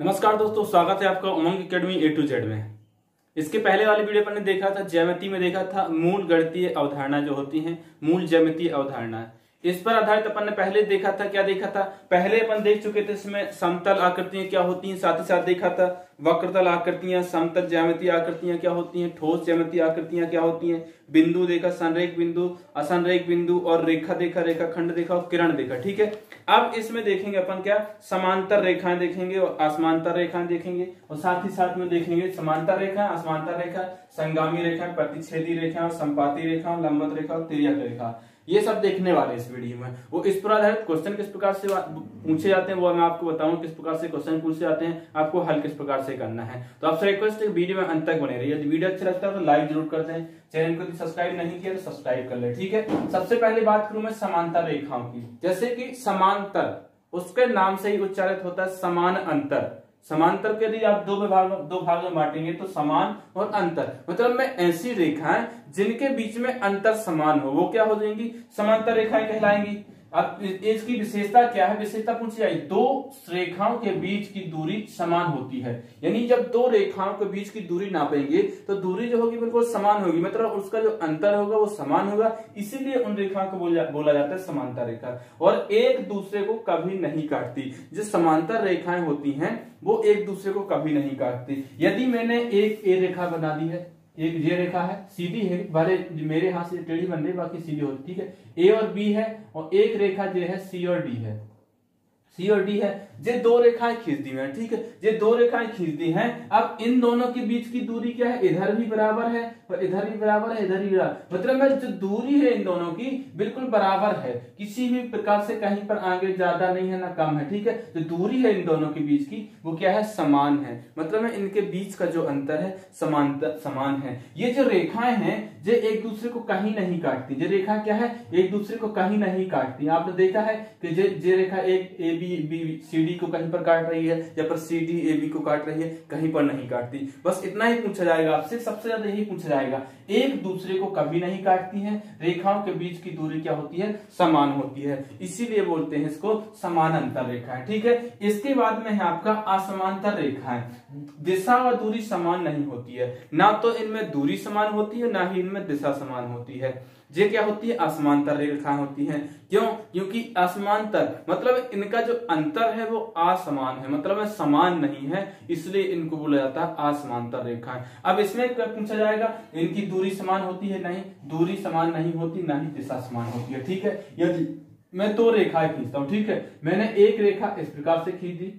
नमस्कार दोस्तों, स्वागत है आपका Umang academy A to Z में। इसके पहले वाले वीडियो पर ने देखा था, ज्यामिति में देखा था, मूल गणतीय अवधारणा जो होती है, मूल ज्यामितीय अवधारणा। इस पर आधारित अपन ने पहले देखा था, क्या देखा था? पहले अपन देख चुके थे इसमें समतल आकृतियाँ क्या होती हैं, साथ ही साथ देखा था, वक्रतल आकृतियाँ, समतल ज्यामितीय आकृतियाँ क्या होती हैं, ठोस ज्यामितीय आकृतियाँ क्या होती हैं? बिंदु देखा, संरेख बिंदु, असंरेख बिंदु और रेखा देखा, रेखा खंड देखा और किरण देखा, ठीक है? अब इसमें देखेंगे अपन क्या? समांतर रेखाएँ देखेंगे और असमांतर रेखाएँ देखेंगे और साथ ही साथ में देखेंगे समांतर रेखा असमांतर रेखा संगामी रेखा प्रतिच्छेदी रेखा और संपाती रेखा लंबत रेखा और तिरक रेखा ये सब देखने वाले इस वीडियो में। वो इस पर आधारित क्वेश्चन किस प्रकार से पूछे जाते हैं, वो मैं आपको बताऊँ किस प्रकार से क्वेश्चन पूछे जाते हैं, आपको हल किस प्रकार से करना है। तो आपसे रिक्वेस्ट है वीडियो में अंत तक बने रही यदि वीडियो अच्छा लगता है तो लाइक ज़रूर कर दें। चैनल को सब्सक्राइब नहीं किया तो सब्सक्राइब कर ले, ठीक है? सबसे पहले बात करूँ मैं समांतर रेखाओं की। जैसे कि समांतर, उसके नाम से ही उच्चारित होता है समान अंतर। समांतर के यदि आप दो विभाग, दो भाग में बांटेंगे तो समान और अंतर। मतलब मैं ऐसी रेखाएँ जिनके बीच में अंतर समान हो, वो क्या हो जाएँगी? समांतर रेखाएँ कहलाएँगी। अब इसकी विशेषता क्या है? विशेषता पूछी जाए दो रेखाओं के बीच की दूरी समान होती है। यानी जब दो रेखाओं के बीच की दूरी नापेंगे तो दूरी जो होगी बिल्कुल समान होगी। मतलब उसका जो अंतर होगा वो समान होगा। इसीलिए उन रेखाओं को बोला, जाता है समांतर रेखा। और एक दूसरे को कभी नहीं काटती। जो समांतर रेखाएँ होती हैं वो एक दूसरे को कभी नहीं काटती। यदि मैंने एक ए रेखा बना दी है एक ये रेखा है, सीधी है भले मेरे हाथ से टेढ़ी बन रही बाकी सीधी होती ठीक है? ए और बी है और एक रेखा जो है सी और डी है। सी और डी है ये दो रेखाएँ खींच दी हैं, ठीक है? ये दो रेखाएँ खींच दी हैं, अब इन दोनों के बीच की दूरी क्या है? इधर भी बराबर है और इधर भी बराबर है, इधर भी बराबर मतलब में जो दूरी है इन दोनों की, बिल्कुल बराबर है। किसी भी प्रकार से कहीं पर आगे ज़्यादा नहीं है ना कम है, ठीक है? जो दूरी है इन दोनों के बीच की, वो क्या है? समान है। मतलब में इनके बीच का जो अंतर है समान समान है। ये जो रेखाएँ हैं जो एक दूसरे को कहीं नहीं काटती। जो रेखा क्या है? एक दूसरे को कहीं नहीं काटती। आपने देखा है कि जे रेखा एक A B B C D को कहीं पर काट रही है या पर सी डी ए बी को काट रही है, कहीं पर नहीं काटती। बस इतना ही पूछा जाएगा आपसे, सबसे ज़्यादा यही पूछा जाएगा। एक दूसरे को कभी नहीं काटती है, रेखाओं के बीच की दूरी क्या होती है? समान होती है। इसीलिए बोलते हैं इसको समानांतर रेखा है, ठीक है? इसके बाद में है आपका असमांतर रेखा है। दिशा और दूरी समान नहीं होती है। ना तो इनमें दूरी समान होती है, ना ही इनमें दिशा समान होती है। ये क्या होती है? असमांतर रेखाएँ होती हैं। क्यों? क्योंकि असमांतर मतलब इनका जो अंतर है वो असमान है। मतलब है समान नहीं है, इसलिए इनको बोला जाता है असमांतर रेखाएँ अब इसमें क्या पूछा जाएगा? इनकी दूरी समान होती है? नहीं। दूरी समान नहीं होती, ना ही दिशा समान होती है। ठीक है? यदि मैं दो रेखाएँ खींचता हूँ, ठीक है? मैंने एक रेखा इस प्रकार से खींच दी।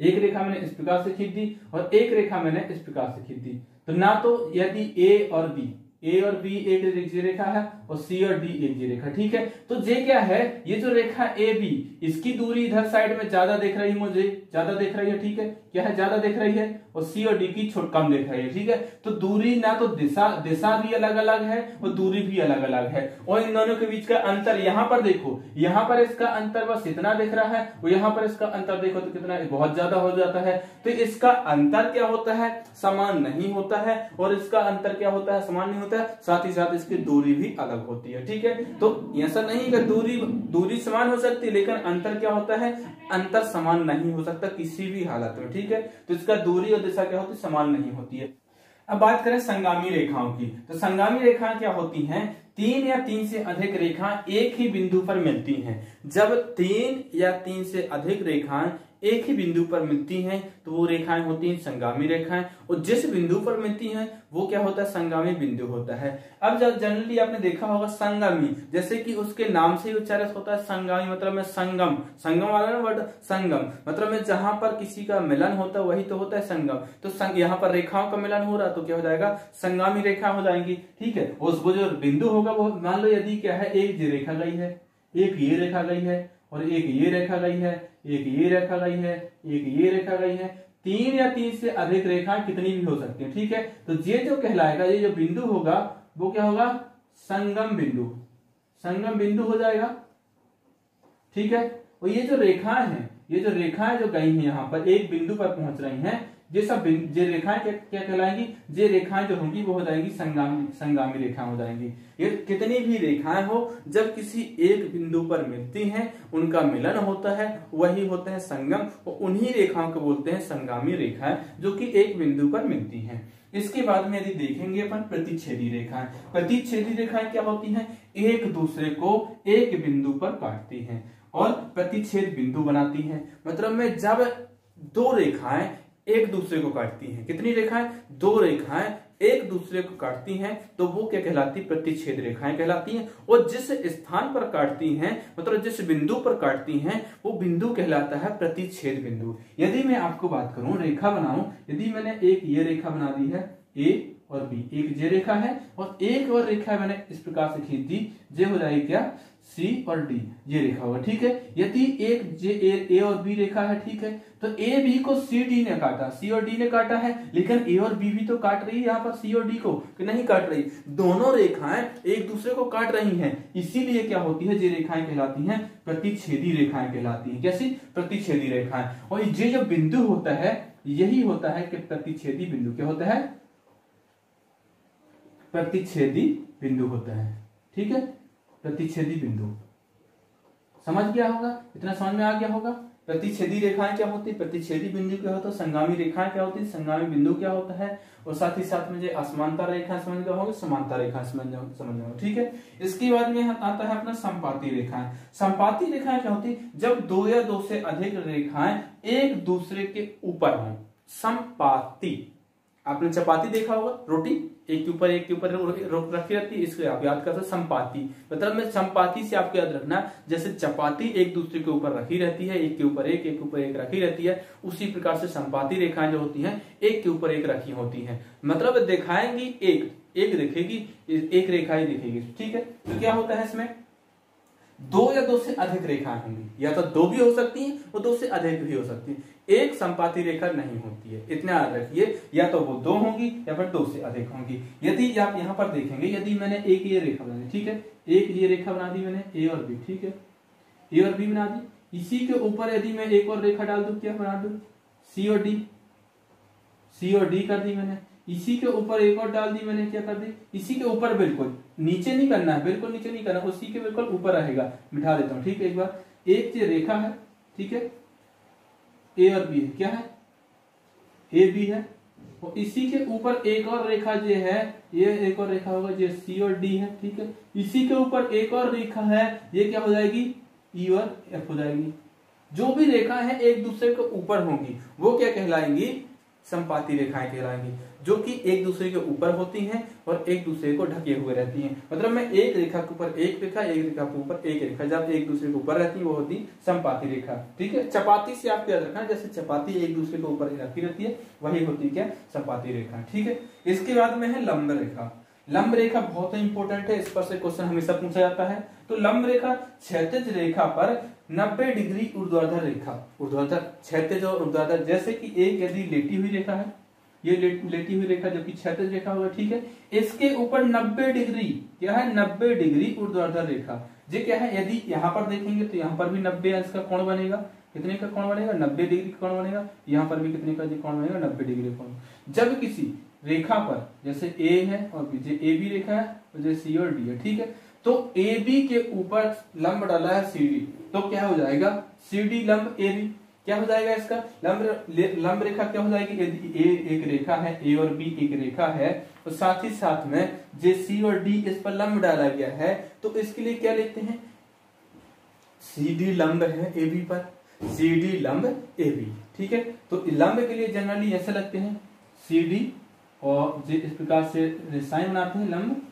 एक रेखा मैंने इस प्रकार से खींच दी और एक रेखा मैंने इस प्रकार से खींच दी। तो ना तो यदि ए और बी ए और बी एक रेखा है। और सी और डी जी रेखा, ठीक है? तो जे क्या है? ये जो रेखा ए बी इसकी दूरी इधर साइड में ज़्यादा देख रही है मुझे? ज़्यादा देख रही है, ठीक है? क्या है? ज़्यादा देख रही है। और सी और डी की छोट कम देख रही है, ठीक है? तो दूरी ना तो दिशा दिशा भी अलग अलग है और दूरी भी अलग अलग है। और इन दोनों के बीच का अंतर यहाँ पर देखो, यहाँ पर इसका अंतर बस इतना दिख रहा है और यहाँ पर इसका अंतर देखो तो कितना बहुत ज़्यादा हो जाता है। तो इसका अंतर क्या होता है? समान नहीं होता है और इसका अंतर क्या होता है? समान नहीं होता है। साथ ही साथ इसकी दूरी भी अलग अलग होती है, ठीक है? तो ऐसा नहीं कि दूरी दूरी समान हो सकती है लेकिन अंतर क्या होता है? अंतर समान नहीं हो सकता किसी भी हालत में, ठीक है? तो इसका दूरी और दिशा क्या होती? है समान नहीं होती है। अब बात करें संगामी रेखाओं की। तो संगामी रेखाएँ क्या होती हैं? तीन या तीन से अधिक रेखा एक ही बिंदु पर मिलती हैं। जब तीन या तीन से अधिक रेखाएँ एक ही बिंदु पर मिलती हैं तो वो रेखाएँ होती हैं संगामी रेखाएँ। और जिस बिंदु पर मिलती हैं वो क्या होता है? संगामी बिंदु होता है। अब जब जनरली आपने देखा होगा संगमी जैसे कि उसके नाम से ही उच्चारित होता है संगामी मतलब में संगम। संगम वाला ना वर्ड संगम। मतलब में जहाँ पर किसी का मिलन होता है वही तो होता है संगम। तो संग, यहाँ पर रेखाओं का मिलन हो रहा तो क्या हो जाएगा? संगामी रेखा हो जाएँगी। ठीक है? उसको जो बिंदु होगा वो मान लो यदि क्या है एक रेखा गई है एक ये रेखा गई है और एक ये रेखा गई है, एक ये रेखा गई है, एक ये रेखा गई है। तीन या तीन से अधिक रेखाएँ कितनी भी हो सकती है, ठीक है? तो ये जो कहलाएगा, ये जो बिंदु होगा, वो क्या होगा? संगम बिंदु। संगम बिंदु हो जाएगा, ठीक है? और ये जो रेखाएँ हैं, ये जो रेखाएँ जो गई हैं यहाँ पर, एक बिंदु पर पहुँच रही हैं ये सब ये रेखाएँ क्या क्या कहलाएँगी? ये रेखाएँ जो होंगी वो हो जाएँगी संगामी संगामी रेखा हो जाएँगी। ये कितनी भी रेखाएँ हो, जब किसी एक बिंदु पर मिलती हैं, उनका मिलन होता है, वही होते हैं संगम, और उन्हीं रेखाओं को बोलते हैं संगामी रेखाएँ, जो कि एक बिंदु पर मिलती हैं। इसके बाद में यदि देखेंगे अपन प्रतिच्छेदी रेखाएँ। प्रतिच्छेदी रेखाएँ क्या होती हैं? एक दूसरे को एक बिंदु पर काटती हैं, और प्रतिच्छेद बिंदु बनाती हैं। मतलब में जब दो रेखाएँ एक दूसरे को काटती हैं। कितनी रेखाएँ? दो रेखाएँ एक दूसरे को काटती हैं तो वो क्या कहलाती? प्रतिच्छेद रेखाएँ कहलाती हैं। और जिस स्थान पर काटती हैं मतलब जिस बिंदु पर काटती हैं, वो बिंदु कहलाता है प्रतिच्छेद बिंदु। यदि मैं आपको बात करूँ, रेखा बनाऊँ, यदि मैंने एक ये रेखा बना दी है, ए और बी, एक जे रेखा है, और एक और रेखा मैंने इस प्रकार से खींच दी जे हो जाएगी क्या? सी और डी ये रेखा होगा ठीक है? यदि एक जे ए, ए और बी रेखा है ठीक है? तो ए बी को सी डी ने काटा। सी और डी ने काटा है लेकिन ए और बी भी तो काट रही है यहाँ पर सी और डी को कि नहीं काट रही? दोनों रेखाएँ एक दूसरे को काट रही हैं। इसीलिए क्या होती है ये रेखाएँ कहलाती हैं प्रतिच्छेदी रेखाएँ कहलाती हैं। कैसी? प्रतिच्छेदी रेखाएँ। और ये जो बिंदु होता है यही होता है कि प्रतिच्छेदी बिंदु क्या होता है? प्रतिच्छेदी बिंदु होता है ठीक है? प्रतिच्छेदी बिंदु। समझ गया होगा? इतना समझ में आ गया होगा? प्रतिच्छेदी रेखाएँ क्या होती? है प्रतिच्छेदी बिंदु क्या होता? है संगामी रेखाएँ क्या होती? है संगामी बिंदु क्या होता है? और साथ ही साथ में जो असमानता रेखा समझ गया होगा, समानता रेखा समझ समझ जाओगे ठीक है? इसके बाद में आता है अपना संपाति रेखाएँ। संपाति रेखाएँ क्या होती? है जब दो या दो से अधिक रेखाएँ एक दूसरे के ऊपर हों। संपाति। आपने चपाती देखा होगा? रोटी? एक के ऊपर, एक के ऊपर रखी रहती है, इसको आप याद कर सकते संपाति। मतलब मैं संपाति से आपको याद रखना जैसे चपाती एक दूसरे के ऊपर रखी रहती है, एक के ऊपर एक एक ऊपर एक रखी रहती है, उसी प्रकार से संपाति रेखाएँ जो होती हैं, एक के ऊपर एक रखी होती हैं। मतलब दिखाएँगी एक एक दिखेगी, एक रेखा ही दिखेगी, ठीक है? तो क्या होता है इसमें? दो या दो से अधिक रेखाएँ होंगी। या तो दो भी हो सकती हैं और दो से अधिक भी हो सकती है। एक संपाति रेखा नहीं होती है। इतना याद रखिए, या तो वो दो होंगी या फिर दो से अधिक होंगी। यदि आप यहाँ पर देखेंगे, यदि मैंने एक ये रेखा बना दी, ठीक है? एक ये रेखा बना दी मैंने, ए और बी, ठीक है? ए और बी बना दी। इसी के ऊपर यदि मैं एक और रेखा डाल दू, क्या बना दू? सी और डी। सी और डी कर दी मैंने। इसी के ऊपर एक और डाल दी मैंने, क्या कर दी? इसी के ऊपर, बिल्कुल। नीचे नहीं करना है, बिल्कुल नीचे नहीं करना, उसी के बिल्कुल ऊपर रहेगा। मिठा देता हूँ, ठीक है, एक बार। एक जो रेखा है, ठीक है? ए और बी है, क्या है? ए बी है। और इसी के ऊपर एक और रेखा जो है, ये एक और रेखा होगा जो सी और डी है, ठीक है? इसी के ऊपर एक और रेखा है, ये क्या हो जाएगी? ई e और एफ़ हो जाएगी। जो भी रेखा है, एक दूसरे के ऊपर होंगी। वो क्या कहलाएँगी? संपाति रेखाएँ कहलाएँगी। जो कि एक दूसरे के ऊपर होती हैं और एक दूसरे को ढके हुए रहती हैं। मतलब मैं एक रेखा के ऊपर एक रेखा एक रेखा के ऊपर एक रेखा। जब एक दूसरे के ऊपर रहती है, वो होती संपाति रेखा। ठीक है? चपाती से आप याद रखना जैसे चपाती एक दूसरे के ऊपर रखी रहती है, वही होती क्या? संपाती रेखा। ठीक है? इसके बाद में है लंब रेखा। लंब रेखा बहुत ही इंपॉर्टेंट है। इस पर से क्वेश्चन हमेशा पूछा जाता है। तो लंब रेखा क्षैतिज रेखा पर 90 डिग्री ऊर्ध्वाधर रेखा। ऊर्ध्वाधर, क्षैतिज और ऊर्ध्वाधर, जैसे कि एक यदि लेटी हुई रेखा है ये लेटी हुई रेखा जबकि क्षैतिज रेखा होगा, ठीक है? इसके ऊपर 90 डिग्री, क्या है? 90 डिग्री ऊर्ध्वाधर रेखा। ये क्या है? यदि यहाँ पर देखेंगे तो यहाँ पर भी 90 इसका कोण बनेगा। कितने का कोण बनेगा? 90 डिग्री कोण बनेगा। यहाँ पर भी कितने का कोण बनेगा? 90 डिग्री कोण। जब किसी रेखा पर, जैसे ए है और बीजे ए बी रेखा है और जैसे सी और डी है, ठीक है? तो ए बी के ऊपर लंब डाला है सी डी तो क्या हो जाएगा? सी डी लंब ए बी क्या हो जाएगा इसका? लंब लंब रेखा क्या हो जाएगी? यदि ए एक रेखा है, ए और बी एक रेखा है तो साथ ही साथ में जे सी और डी इस पर लंब डाला गया है तो इसके लिए क्या लिखते हैं? सी डी लंब है ए बी पर, सी डी लंब ए बी, ठीक है? तो लंब के लिए जनरली ऐसे लगते हैं, सी डी और जे इस प्रकार से साइन बनाते हैं, लंब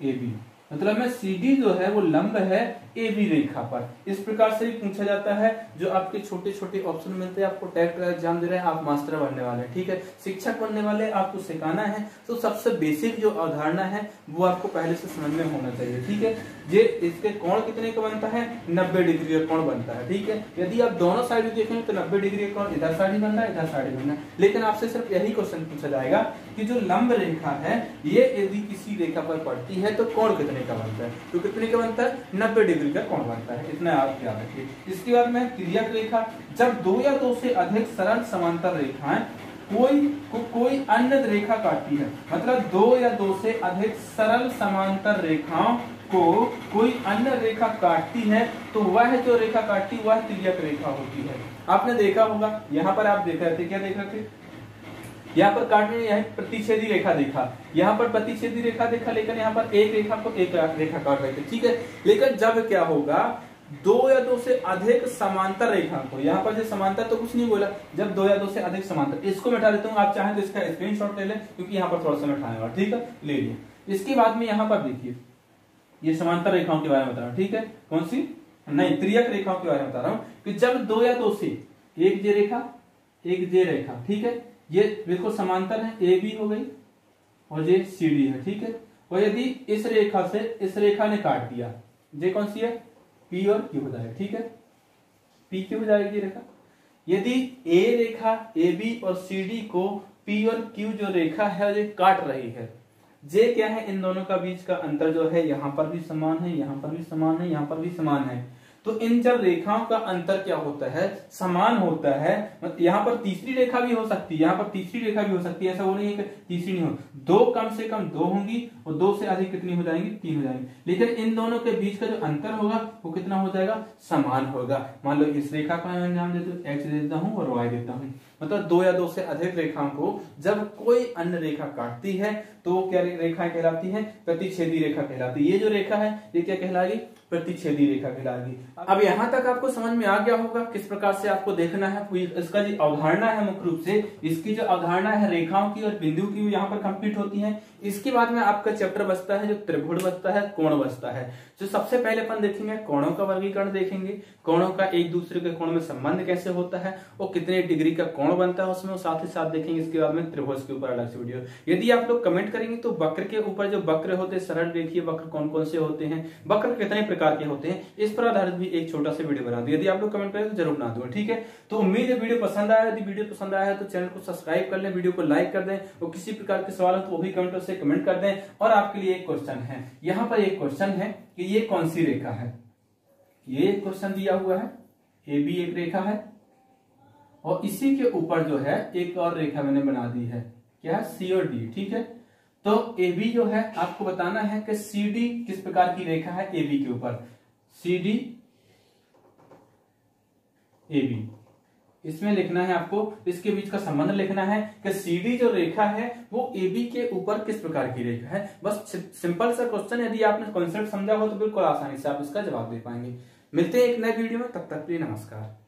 ए बी। मतलब में डी जो है, वो लंब है बी रेखा पर। इस प्रकार से भी पूछा जाता है, जो आपके छोटे छोटे ऑप्शन मिलते हैं, आपको टैक्ट का एग्ज़ाम दे रहे हैं, आप मास्टर बनने वाले हैं, ठीक है? शिक्षक बनने वाले, आपको सिखाना है तो सबसे बेसिक जो अवधारणा है, वो आपको पहले से समझ में होना चाहिए, ठीक है? ये इसके कोण कितने का बनता है? नब्बे डिग्री का कोण बनता है ठीक है? यदि आप दोनों साइड देखेंगे तो नब्बे डिग्री का कोण इधर साइड ही बनता है इधर साइड बनना है। लेकिन आपसे सिर्फ़ यही क्वेश्चन पूछा जाएगा कि जो लंब रेखा है ये यदि किसी रेखा पर पड़ती है तो कोण कितने का बनता है? तो कितने का बनता है? नब्बे डिग्री का कोण बनता है। इतना आप याद रखिए। इसके बाद में क्रिया रेखा जब दो या दो से अधिक सरल समांतर रेखाएँ कोई को, कोई अन्य रेखा काटती है मतलब दो या दो से अधिक सरल समांतर रेखाओं को कोई अन्य रेखा काटती है तो वह जो रेखा काटती, वह तिर्यक रेखा होती है। आपने देखा होगा, यहाँ पर आप देख रहे थे, क्या देख रहे थे? यहाँ पर काटने यहाँ प्रतिच्छेदी रेखा देखा। यहाँ पर प्रतिच्छेदी रेखा देखा, लेकिन यहाँ पर एक रेखा को एक रेखा काट रहे थे, ठीक है? लेकिन जब क्या होगा, दो या दो से अधिक समांतर रेखा को, यहाँ पर जो समांतर तो कुछ नहीं बोला, जब दो या दो से अधिक समांतर, इसको मिटा देता हूँ, आप चाहें तो इसका स्क्रीनशॉट ले लें, क्योंकि यहाँ पर थोड़ा सा मिटाने ठीक है? ले लिया। इसके बाद में यहाँ पर देखिए ये समांतर रेखाओं के बारे में बता रहा हूँ, ठीक है? कौन सी? नहीं, त्रियक रेखाओं के बारे में बता रहा हूँ कि जब दो या दो से एक जे रेखा, एक जे रेखा, ठीक है? ये बिल्कुल समांतर है, ए बी हो गई और ये सी डी है, ठीक है? और यदि इस रेखा से इस रेखा ने काट दिया, जे कौन सी है? पी और क्यू हो जाएगा, ठीक है? पी क्यू हो जाएगी रेखा। यदि ए रेखा, ए बी और सी डी को पी और क्यू जो रेखा है, ये काट रही है जे क्या है, इन दोनों का बीच का अंतर जो है, यहाँ पर भी समान है, यहाँ पर भी समान है, यहाँ पर भी समान है। तो इन जब रेखाओं का अंतर क्या होता है? समान होता है। यहाँ पर तीसरी रेखा भी हो सकती है। यहाँ पर तीसरी रेखा भी हो सकती है। ऐसा वो नहीं है तीसरी नहीं हो। दो कम से कम दो होंगी और दो से अधिक कितनी हो जाएँगी? तीन हो जाएँगी। लेकिन इन दोनों के बीच का जो अंतर होगा, वो कितना हो जाएगा? समान होगा। मान लो इस रेखा का नाम देता एक्स देता हूँ और वाई देता हूँ। मतलब दो या दो से अधिक रेखाओं को जब कोई अन्य रेखा काटती है तो क्या रेखा कहलाती है? प्रतिच्छेदी रेखा कहलाती है। ये जो रेखा है, ये क्या कहलाएगी? प्रतिच्छेदी रेखा कहलाएगी अब यहाँ तक आपको समझ में आ गया होगा किस प्रकार से आपको देखना है इसका जो अवधारणा है मुख्य रूप से, इसकी जो अवधारणा है रेखाओं की और बिंदु की यहाँ पर कंप्लीट होती है। इसके बाद में आपका चैप्टर बचता है, जो त्रिभुण बचता है, कोण बचता है। जो सबसे पहले अपन देखेंगे, कोणों का वर्गीकरण देखेंगे। कोणों का एक दूसरे के कोण में संबंध कैसे होता है, और कितने डिग्री का कोण बनता है उसमें, साथ ही साथ देखेंगे इसके बाद में त्रिभुज के ऊपर अलग से वीडियो यदि आप लोग कमेंट करेंगे तो वक्र के ऊपर जो वक्र होते सरल रेखीय वक्र कौन कौन से होते हैं, वक्र कितने प्रकार के होते हैं। इस पर आधारित भी एक छोटा सा वीडियो बना दो यदि आप लोग कमेंट करें तो ज़रूर बना दो ठीक है? तो उम्मीद है वीडियो पसंद आया, यदि वीडियो पसंद आया है तो चैनल को सब्सक्राइब कर लें, वीडियो को लाइक कर दें और किसी प्रकार के सवाल हो तो वो भी कमेंट से कमेंट कर दें। और आपके लिए एक क्वेश्चन है। यहाँ पर एक क्वेश्चन है कि ये कौन सी रेखा है? ये क्वेश्चन दिया हुआ है ए बी एक रेखा है। और इसी के ऊपर जो है, एक और रेखा मैंने बना दी है। क्या सी और डी ठीक है? तो ए बी जो है, आपको बताना है कि सी डी किस प्रकार की रेखा है ए बी के ऊपर? सी डी ए बी इसमें लिखना है आपको, इसके बीच का संबंध लिखना है कि सीडी जो रेखा है, वो ए बी के ऊपर किस प्रकार की रेखा है? बस सिंपल सा क्वेश्चन यदि आपने कॉन्सेप्ट समझा हो तो बिल्कुल आसानी से आप इसका जवाब दे पाएँगे। मिलते हैं एक नए वीडियो में, तब तक के लिए नमस्कार।